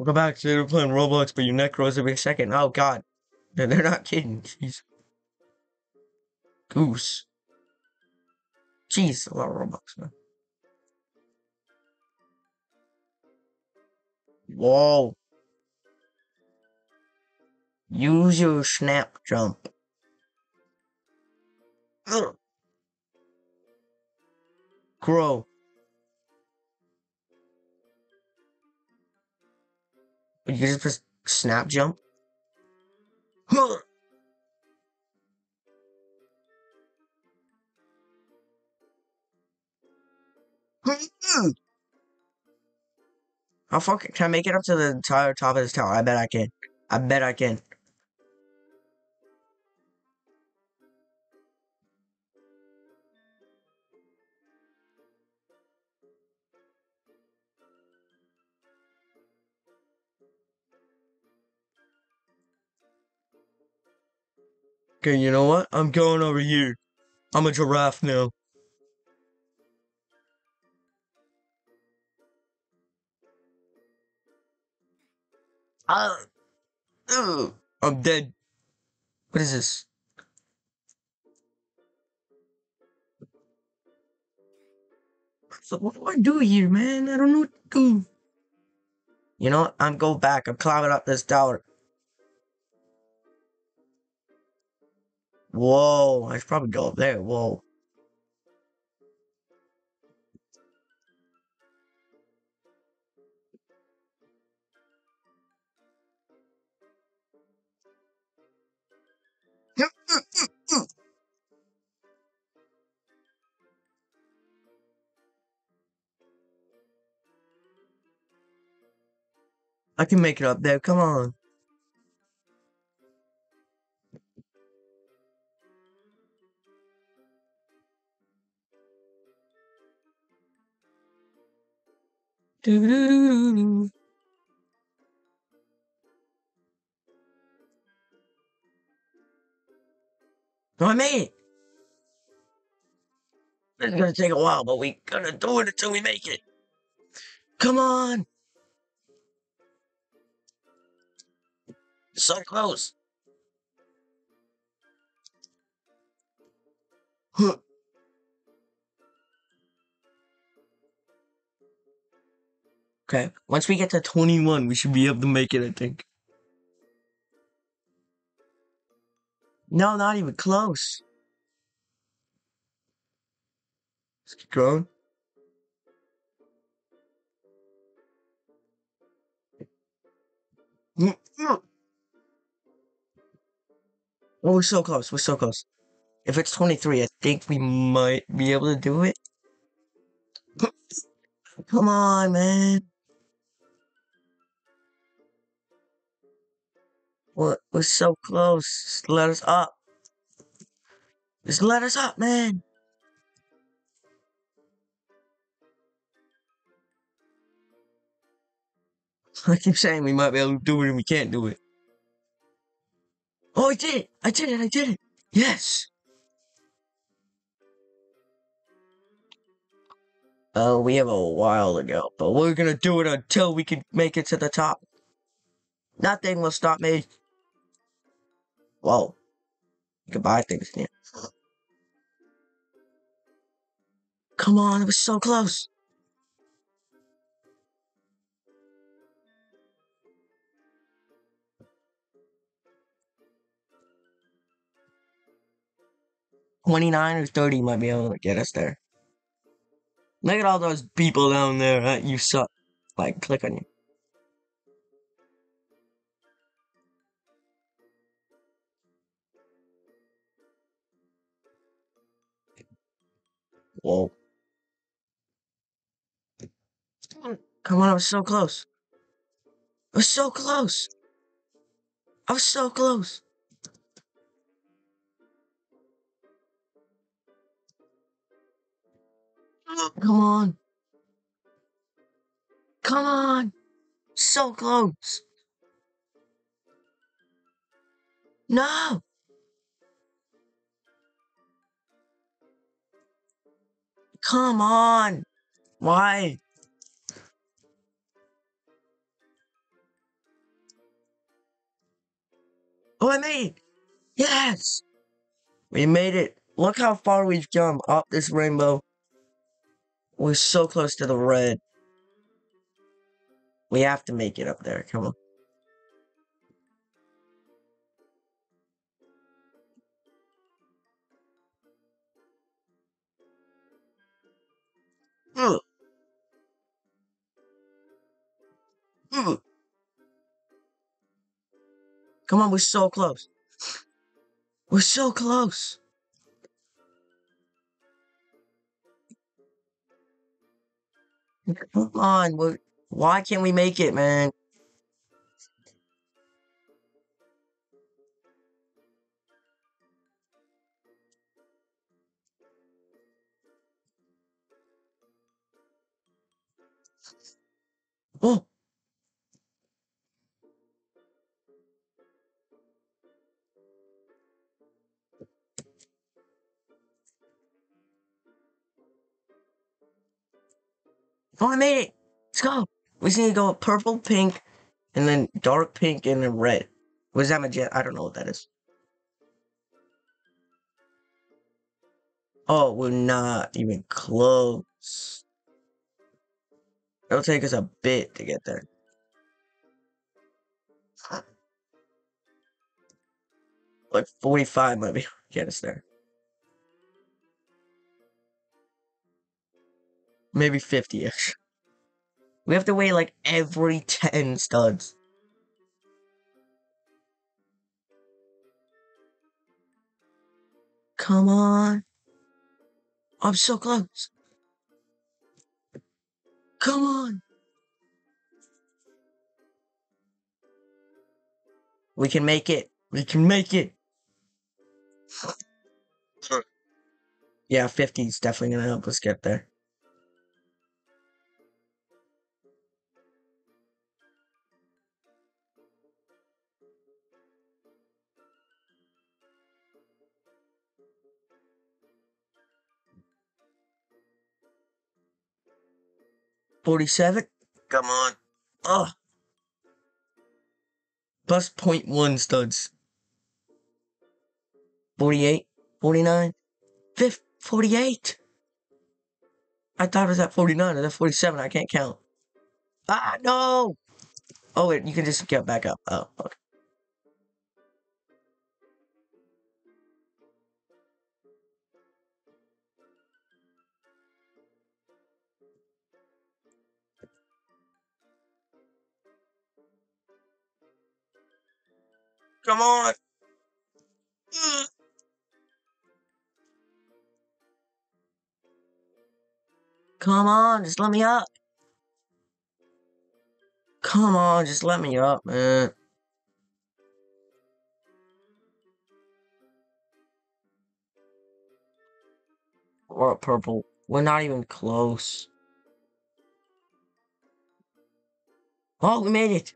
Welcome back to we're playing Roblox, but your neck every second. Oh god. They're, they're not kidding. Jeez. Goose. Jeez, a lot of Robux, man. Whoa. Use your snap jump. Grow. You just press snap jump. Huh. How far can I make it up to the entire top of this tower? I bet I can. I bet I can. Okay, you know what? I'm going over here. I'm a giraffe now. Uh, ugh, I'm dead. What is this? So what do I do here, man? I don't know what to do. You know what? I'm going back. I'm climbing up this tower. Whoa, I should probably go up there. Whoa. I can make it up there. Come on. Doo-doo-doo-doo. No, I made it. It's gonna take a while, but we gonna do it until we make it. Come on. So close. Huh. Okay, once we get to 21, we should be able to make it, I think. No, not even close. Let's keep going. Mm, mm. Oh, we're so close. We're so close. If it's 23, I think we might be able to do it. Come on, man. We're, we're so close. Just let us up. Just let us up, man. I keep saying we might be able to do it and we can't do it. Oh, I did it! I did it! I did it! Yes! Oh, we have a while to go, but we're gonna do it until we can make it to the top. Nothing will stop me. Whoa. You can buy things here. Come on, it was so close. Twenty-nine or thirty might be able to get us there. Look at all those people down there. Huh? You suck. Like, click on you. Whoa. Come on, I was so close. I was so close. I was so close. Come on. Come on. So close. No. Come on. Why? Oh, I made it. Yes. We made it. Look how far we've come up this rainbow. We're so close to the red. We have to make it up there. Come on. Ugh. Ugh. Come on, we're so close. We're so close. Come on, we're, why can't we make it, man? Oh, oh, I made it. Let's go. We just need to go purple, pink, and then dark pink, and then red. What is that magenta? I don't know what that is. Oh, we're not even close. It'll take us a bit to get there. Like 45 might be get us there. Maybe 50-ish. We have to wait like every 10 studs. Come on. I'm so close. Come on. We can make it. We can make it. Yeah, 50 is definitely going to help us get there. Forty-seven. Come on. Oh. Plus point one studs. 48, 49, 50, 48. I thought it was at 49 or at 47. I can't count. Ah, no. Oh, wait, you can just get back up. Oh, okay. Come on. Mm. Come on, just let me up. Come on, just let me up, man. We're at purple. We're not even close. Oh, we made it.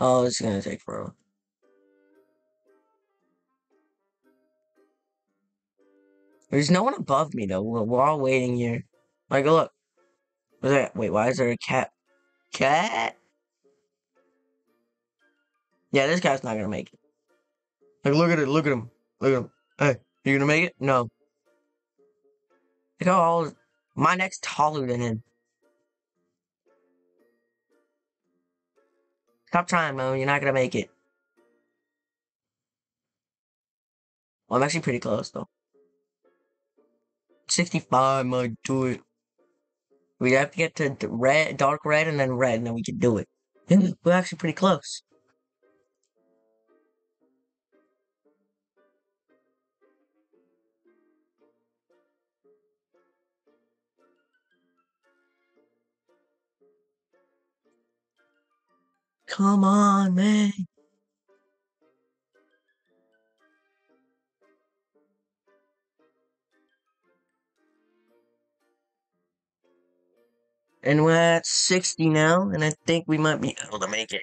Oh, it's gonna take forever. There's no one above me though. We're, we're all waiting here. Like, look. What's that? Wait, why is there a cat? Cat? Yeah, this guy's not gonna make it. Like, look at it. Look at him. Look at him. Hey, you gonna make it? No. Look how all. My neck's taller than him. Stop trying, Mo. You're not gonna make it. Well, I'm actually pretty close though. 65 might do it. We have to get to red, dark red, and then red, and then we can do it. We're actually pretty close. Come on, man. And we're at 60 now, and I think we might be able to make it.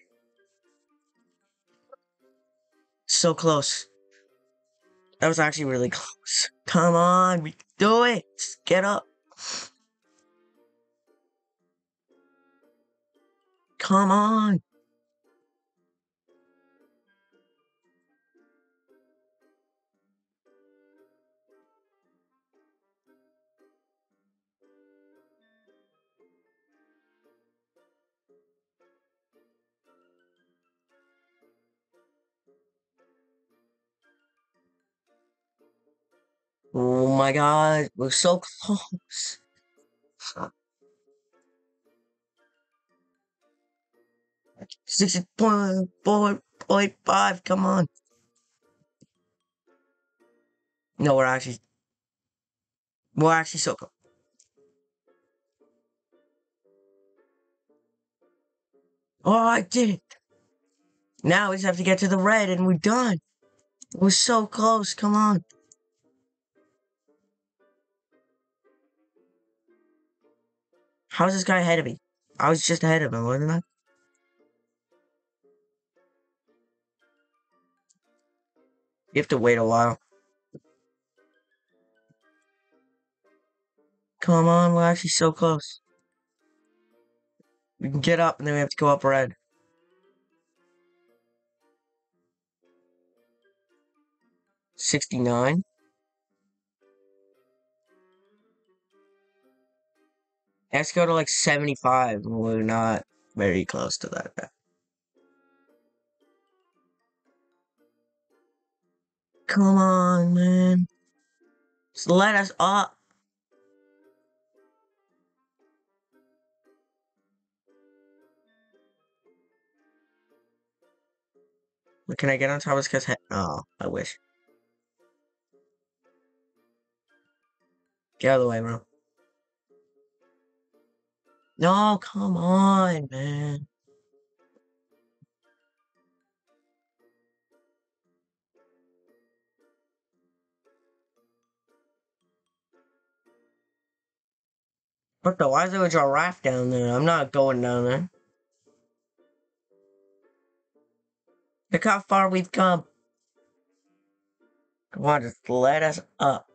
So close. That was actually really close. Come on, we do it. Just get up. Come on. Oh my god, we're so close. Sixty point four point five. Come on. No, we're actually we're actually so close. Oh, I did it. Now we just have to get to the red and we're done. We're so close. Come on. How's this guy ahead of me? I was just ahead of him, wasn't I? You have to wait a while. Come on, we're actually so close. We can get up and then we have to go up red. Sixty-nine. Let's go to like seventy-five. We're not very close to that. Come on, man. Just let us up. Can I get on top of this head? Oh, I wish. Get out of the way, bro. No, come on, man. What the? Why is there a giraffe down there? I'm not going down there. Look how far we've come. Come on, just let us up.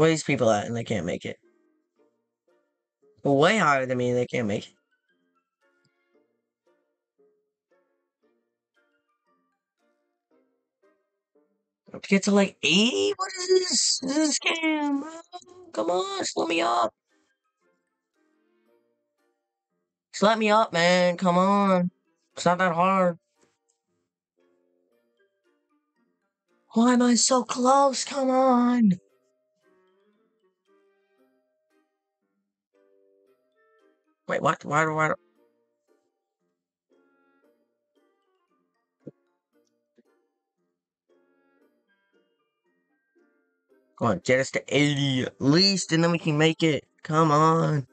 Where these people at and they can't make it? Way higher than me and they can't make it. To get to like 80? What is this? This is a scam. Come on, slow me up. Let me up, man. Come on. It's not that hard. Why am I so close? Come on. Wait, what? Why do I? Come on, get us to 80 at least, and then we can make it. Come on.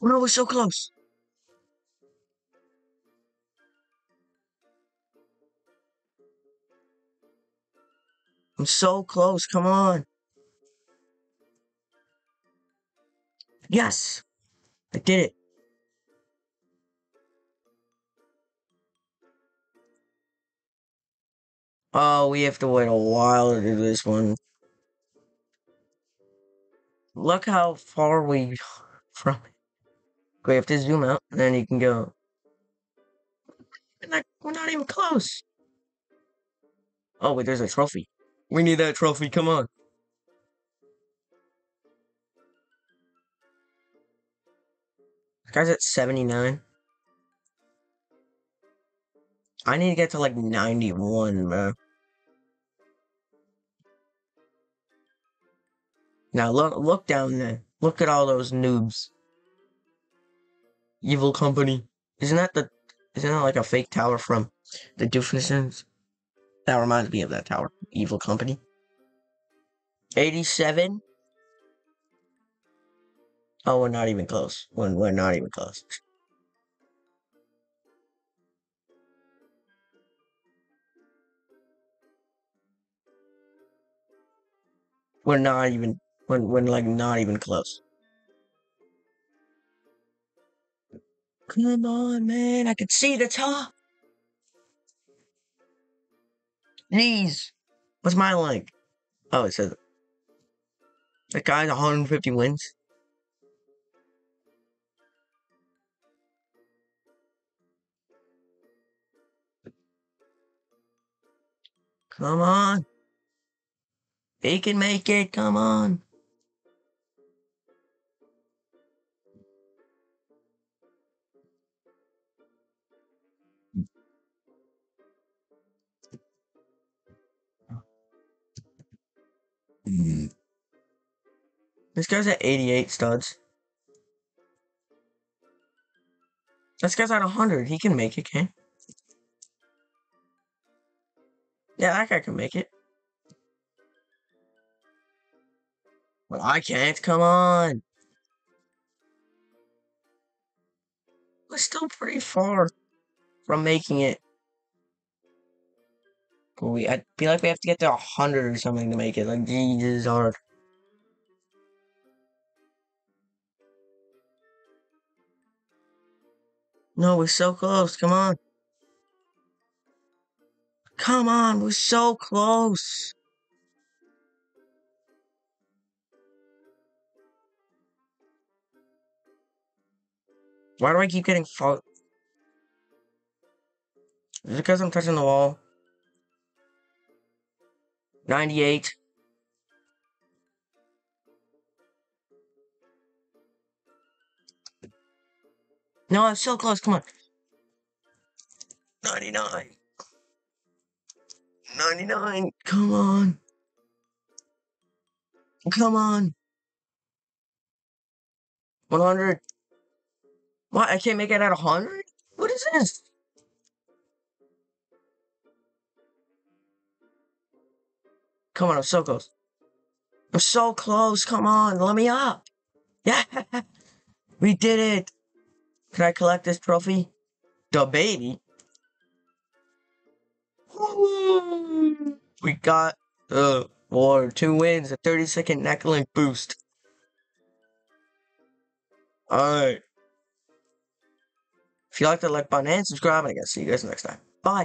Oh no, we're so close. I'm so close. Come on. Yes. I did it. Oh, we have to wait a while to do this one. Look how far we from it. We have to zoom out, and then you can go. We're not, we're not even close. Oh, wait, there's a trophy. We need that trophy, come on. This guy's at 79. I need to get to like 91, bro. Now look look down there. Look at all those noobs. Evil Company. Isn't that the isn't that like a fake tower from the Doofenshmirtz? That reminds me of that tower. Evil Company. 87. Oh, we're not even close. We're, we're not even close. We're not even, we're, we're like not even close. Come on, man. I can see the top. Jeez. What's my like? Oh, it says the guy's 150 wins. Come on. He can make it. Come on. Mm. This guy's at 88 studs. This guy's at 100. He can make it, can Yeah, that guy can make it. But I can't. Come on. We're still pretty far from making it. We, I feel like we have to get to 100 or something to make it. Like, Jesus, hard. No, we're so close. Come on. Come on, we're so close. Why do I keep getting fought? Is it because I'm touching the wall? 98. No, I'm so close. Come on. 99. 99. Come on. Come on. 100. What? I can't make it at 100? What is this? Come on, I'm so close. I'm so close. Come on, let me up. Yeah, we did it. Can I collect this trophy? The baby. We got the war. Two wins, a 30 second necklink boost. Alright. If you like the like button and subscribe, and I guess see you guys next time. Bye.